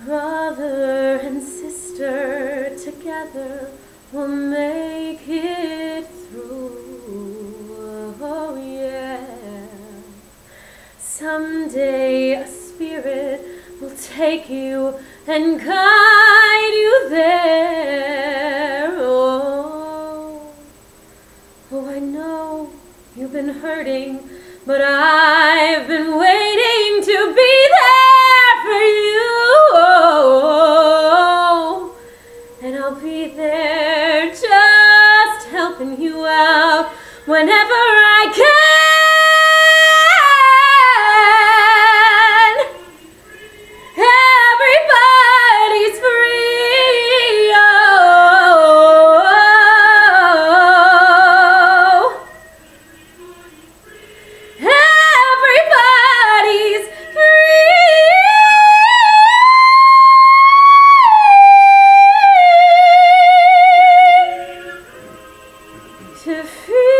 Brother and sister together will make it through. Oh, yeah. Someday a spirit will take you and guide you there. Oh, oh I know you've been hurting, but I've been I'll be there just helping you out whenever I can. to feel